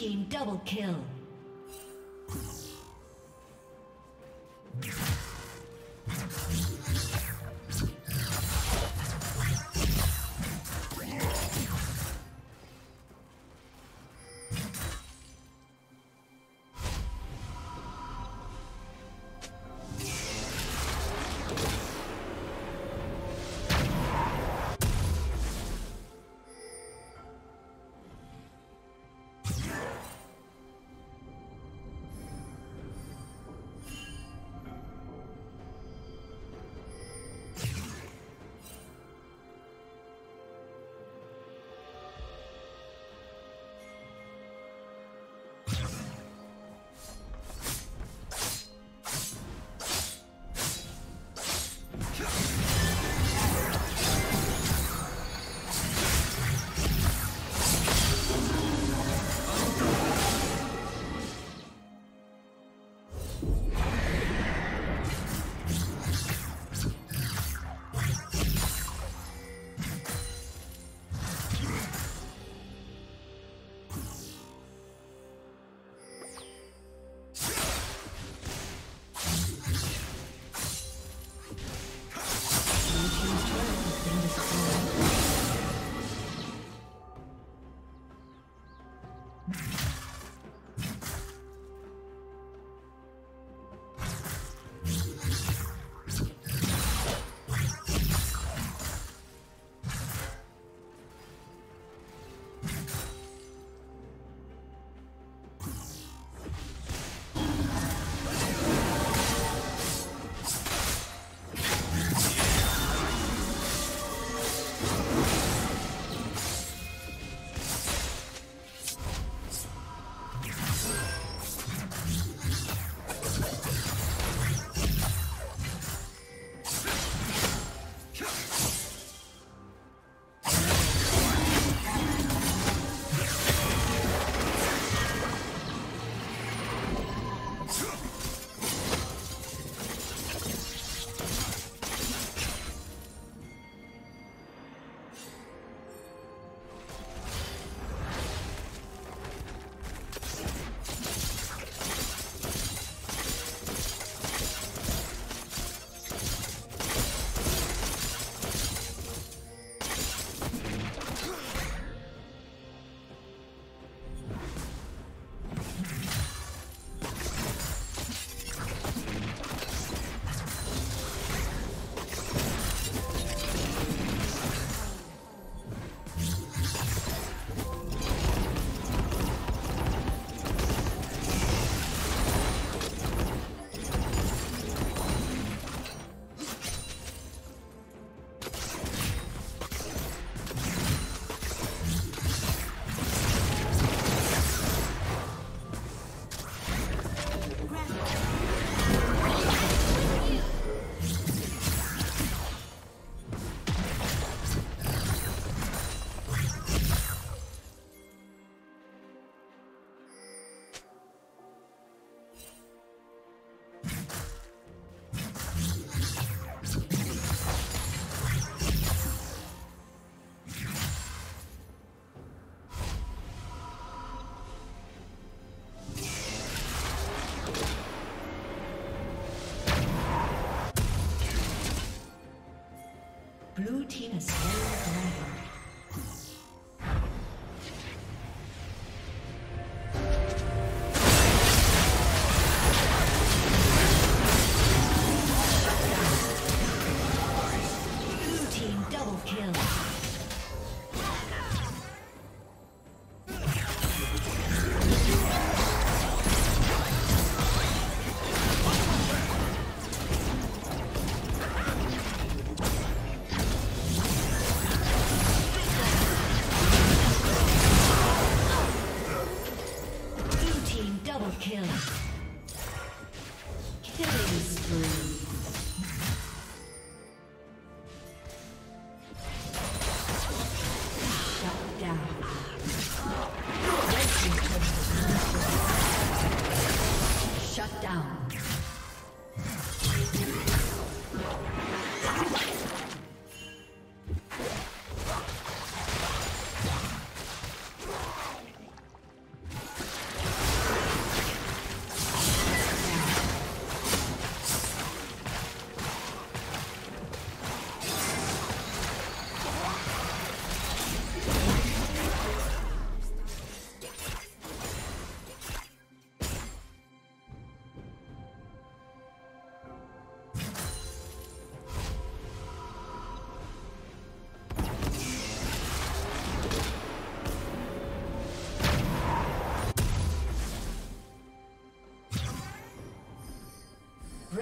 Team double kill.